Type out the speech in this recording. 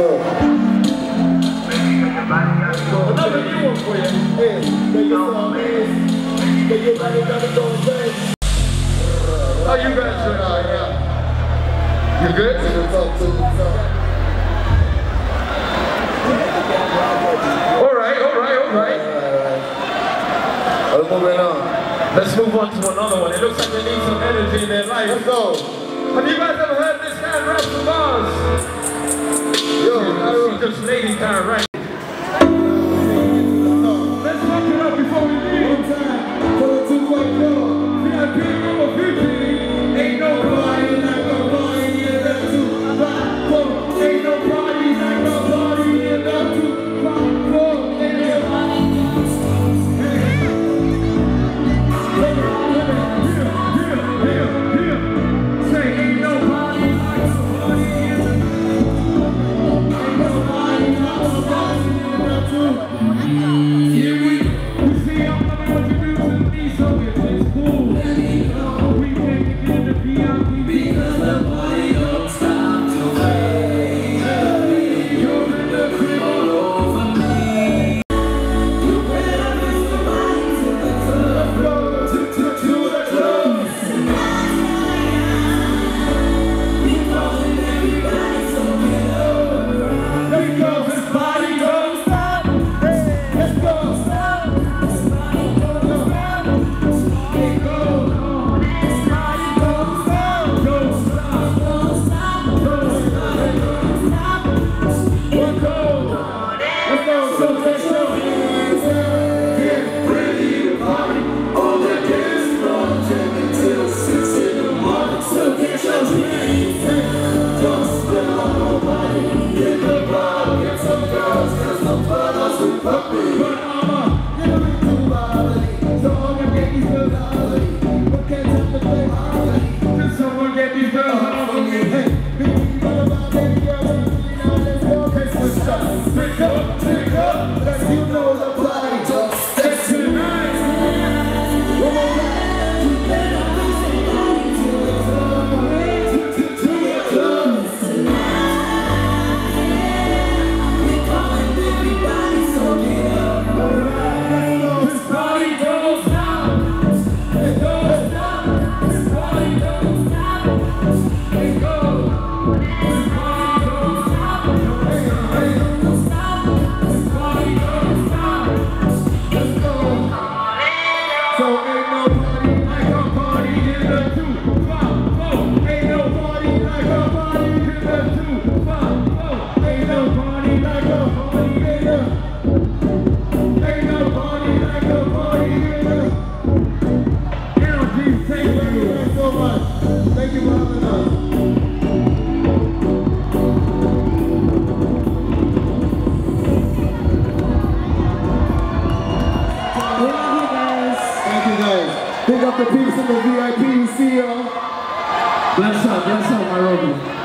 Let's go. Another new one for you. Hey, make it sound nice. Make it like another going crazy. How you guys doing? You good? To the top, to the top. All right, all right, all right. Let's moving on. Let's move on to another one. It looks like they need some energy in their life. Let's go. Have you guys ever heard this guy rap some bars? Lady kind of right. Someone get these girls Bless up, bless up, my Robin.